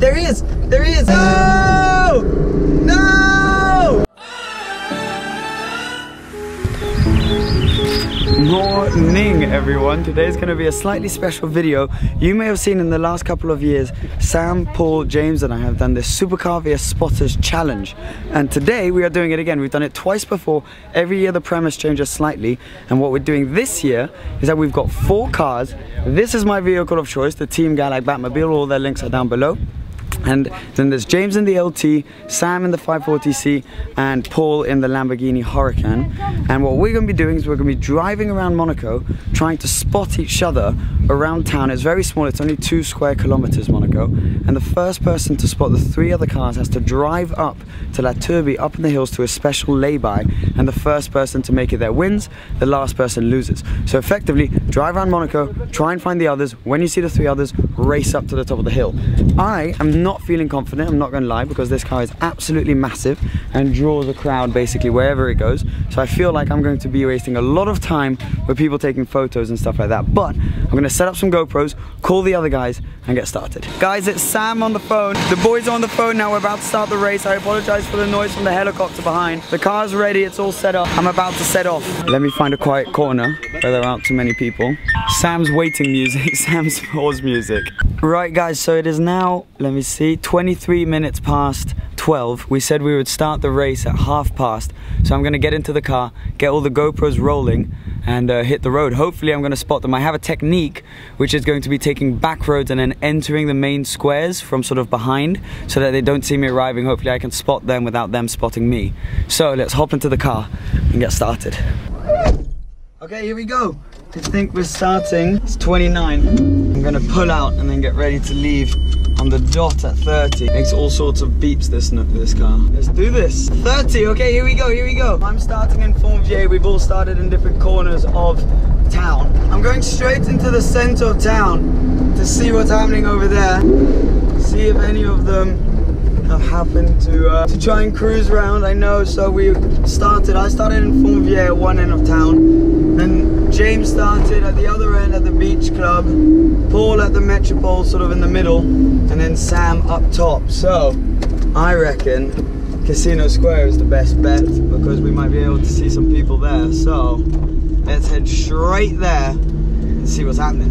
There he is! There he is! No! No! Morning everyone, today is going to be a slightly special video. You may have seen in the last couple of years, Sam, Paul, James and I have done this Supercar vs Spotters challenge. And today we are doing it again. We've done it twice before. Every year the premise changes slightly. And what we're doing this year is that we've got four cars. This is my vehicle of choice, the Team Galag Batmobile. All their links are down below. And then there's James in the LT, Sam in the 540C, and Paul in the Lamborghini Huracan. And what we're going to be doing is we're going to be driving around Monaco, trying to spot each other around town. It's very small, it's only two square kilometers, Monaco. And the first person to spot the three other cars has to drive up to La Turbie, up in the hills to a special lay-by. And the first person to make it there wins, the last person loses. So effectively, drive around Monaco, try and find the others. When you see the three others, race up to the top of the hill. I am not feeling confident, I'm not to lie, because this car is absolutely massive and draws a crowd basically wherever it goes. So I feel like I'm going to be wasting a lot of time with people taking photos and stuff like that. But I'm to set up some GoPros, call the other guys and get started. Guys, it's Sam on the phone. The boys are on the phone now. We're about to start the race. I apologize for the noise from the helicopter behind. The car's ready. It's all set up. I'm about to set off. Let me find a quiet corner where there aren't too many people. Sam's waiting music. Sam's pause music. Right, guys, so it is now, let me see, 23 minutes past 12. We said we would start the race at half past. So I'm gonna get into the car, get all the GoPros rolling, and uh, hit the road. Hopefully I'm gonna spot them. I have a technique which is going to be taking back roads and then entering the main squares from sort of behind so that they don't see me arriving. Hopefully I can spot them without them spotting me. So let's hop into the car and get started. Okay, here we go. I think we're starting. It's 29. I'm gonna pull out and then get ready to leave on the dot at 30. Makes all sorts of beeps this this car. Let's do this. 30, okay, here we go, here we go. I'm starting in Fontvieille. We've all started in different corners of town. I'm going straight into the center of town to see what's happening over there. See if any of them have happened to uh, to try and cruise around. I know, so we started. I started in Fontvieille at one end of town, then James started at the other end at the beach club, Paul at the Metropole sort of in the middle, and then Sam up top. So I reckon Casino Square is the best bet because we might be able to see some people there. So let's head straight there and see what's happening.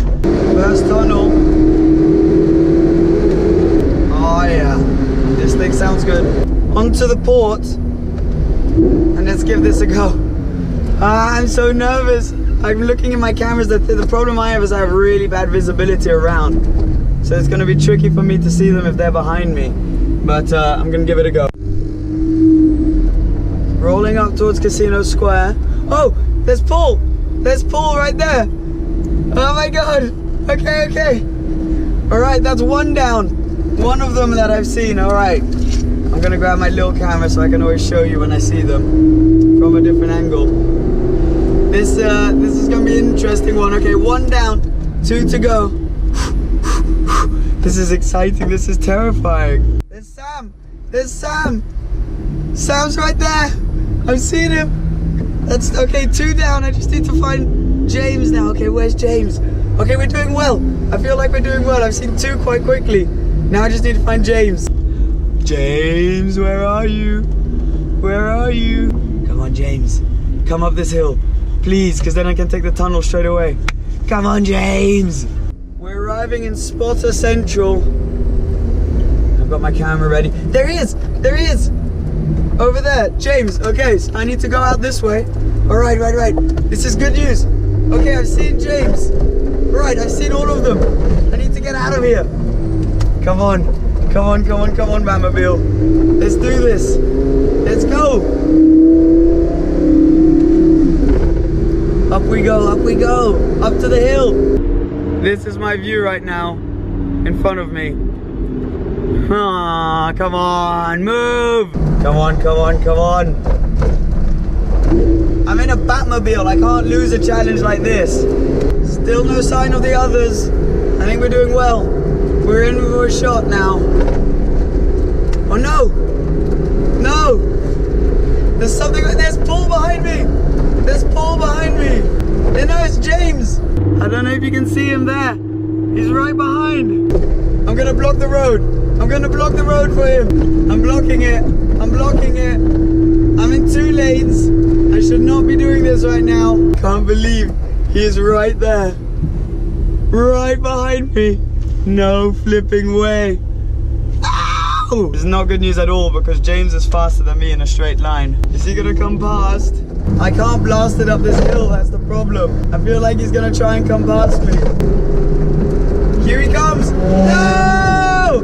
First tunnel. Oh yeah, this thing sounds good. Onto the port and let's give this a go. Ah, I'm so nervous. I'm looking at my cameras. The, the problem I have is I have really bad visibility around. So it's going to be tricky for me to see them if they're behind me. But uh, I'm going to give it a go. Rolling up towards Casino Square. Oh, there's Paul. There's Paul right there. Oh my God. Okay, okay. All right, that's one down. One of them that I've seen. All right. I'm going to grab my little camera so I can always show you when I see them from a different angle. This uh, this is gonna be an interesting one. Okay, one down, two to go. this is exciting. This is terrifying. There's Sam. There's Sam. Sam's right there. I've seen him. That's okay. Two down. I just need to find James now. Okay, where's James? Okay, we're doing well. I feel like we're doing well. I've seen two quite quickly. Now I just need to find James. James, where are you? Where are you? Come on, James. Come up this hill. Please, because then I can take the tunnel straight away. Come on, James. We're arriving in Spotter Central. I've got my camera ready. There he is. There he is. Over there. James. Okay, so I need to go out this way. All right, right, right. This is good news. Okay, I've seen James. Right, I've seen all of them. I need to get out of here. Come on. Come on, come on, come on, Batmobile. Let's do this. Let's go. Up we go, up we go, up to the hill. This is my view right now, in front of me. Ah, come on, move. Come on, come on, come on. I'm in a Batmobile, I can't lose a challenge like this. Still no sign of the others. I think we're doing well. We're in for a shot now. Oh no! No! There's something, there's Paul behind me! There's Paul behind me. You know, it's James. I don't know if you can see him there. He's right behind. I'm gonna block the road. I'm gonna block the road for him. I'm blocking it. I'm blocking it. I'm in two lanes. I should not be doing this right now. Can't believe he is right there. Right behind me. No flipping way. Ow! This is not good news at all because James is faster than me in a straight line. Is he gonna come past? I can't blast it up this hill, that's the problem. I feel like he's gonna try and come past me. Here he comes. No!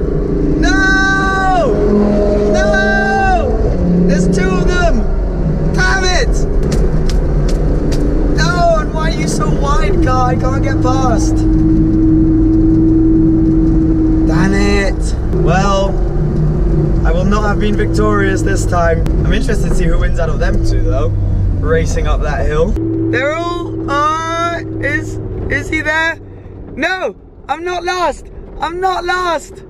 No! No! There's two of them! Damn it! No, and why are you so wide, car? I can't get past. Damn it. Well, I will not have been victorious this time. I'm interested to see who wins out of them two, though. Racing up that hill. They're all, uh, is, is he there? No, I'm not lost. I'm not lost.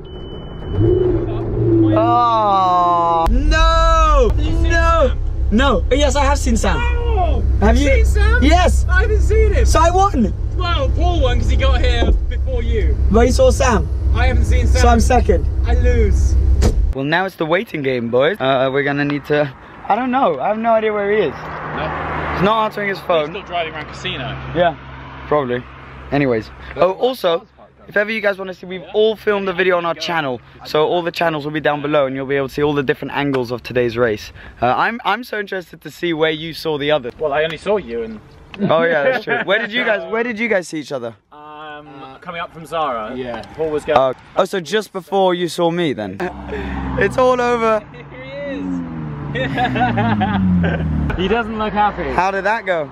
Oh, no, no, no. Yes, I have seen Sam. Oh! Have you? Seen Sam? Yes. I haven't seen him. So I won. Well, Paul won because he got here before you. But you saw Sam. I haven't seen Sam. So I'm second. I lose. Well, now it's the waiting game, boys. Uh, we're gonna need to. I don't know. I have no idea where he is. No. He's not answering his phone. He's phone. still driving around casino. Yeah, probably. Anyways. Oh, also, if ever you guys want to see, we've all filmed the video on our channel, so all the channels will be down below, and you'll be able to see all the different angles of today's race. Uh, I'm I'm so interested to see where you saw the others. Well, I only saw you and Oh yeah, that's true. Where did you guys Where did you guys see each other? um, coming up from Zara. Yeah. Paul was going. Oh, oh, so just before you saw me then? it's all over. Here he doesn't look happy. How did that go?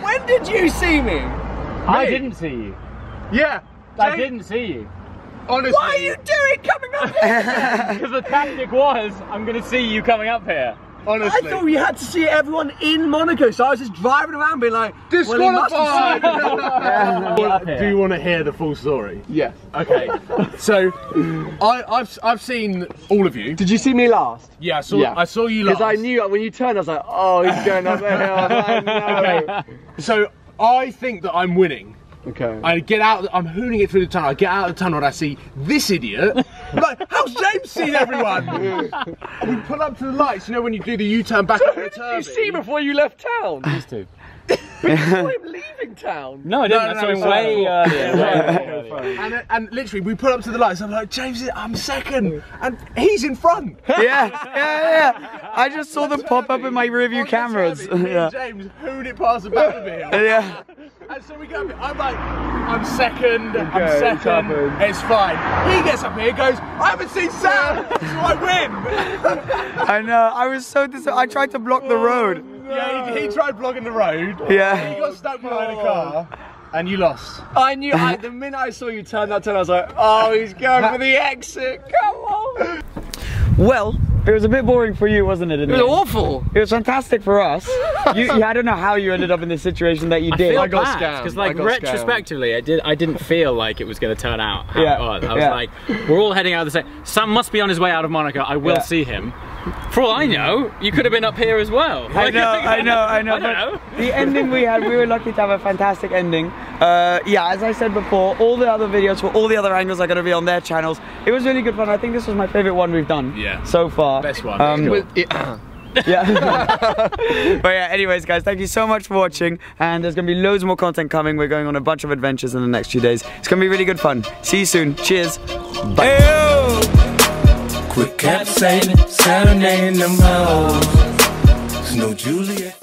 When did you see me? I Me? didn't see you. Yeah. I Jake, didn't see you. Honestly. What are you doing coming up here? Because the tactic was, I'm going to see you coming up here. Honestly. I thought you had to see everyone in Monaco, so I was just driving around being like, well, he must have Disqualified! Get up here. Do you want to hear the full story? Yes. Okay. so, I, I've I've seen all of you. Did you see me last? Yeah, I saw Yeah. I saw you last. Because I knew when you turned, I was like, oh, he's going up the hill. Oh, I know. Okay. So I think that I'm winning. Okay. I get out. I'm hooning it through the tunnel. I get out of the tunnel and I see this idiot. I'm like, how's James seen everyone? and we pull up to the lights. You know when you do the U-turn back up the Did you see before you left town? These two. You saw him leaving town. No, I didn't. No, I no, saw him way earlier. way earlier. And, and literally, we pull up to the lights. I'm like, James, I'm second, and he's in front. yeah, yeah, yeah. I just saw them pop up in my rearview cameras. turn, me yeah. and James hoon it pass the back of it. Yeah. And so we go. I'm like, I'm second, I'm second, it's it's fine. He gets up here, goes, I haven't seen Sam, so I win. I know. I was so dis- I tried to block the road. Yeah, he, he tried blocking the road. Yeah. He got stuck behind a car, and you lost. I knew, I, the minute I saw you turn that turn, I was like, oh, he's going for the exit. Come on. Well, it was a bit boring for you, wasn't it? It was end? awful. It was fantastic for us. You, you, I don't know how you ended up in this situation that you did. I got scammed. because I like got retrospectively, I did. I didn't feel like it was going to turn out. How Yeah, it was. I was yeah. like, we're all heading out the same. Sam must be on his way out of Monaco. I will Yeah. see him. For all I know, you could have been up here as well. I know, I know, I know. I don't know. The ending we had, we were lucky to have a fantastic ending. Uh, yeah, as I said before, all the other videos for all the other angles are going to be on their channels. It was really good fun. I think this was my favorite one we've done. Yeah. So far. Best one. Um, Cool. yeah. but yeah, anyways, guys, thank you so much for watching. And there's going to be loads more content coming. We're going on a bunch of adventures in the next few days. It's going to be really good fun. See you soon. Cheers. Bye. Quick cap saving, serenading them hoes. There's no Juliet.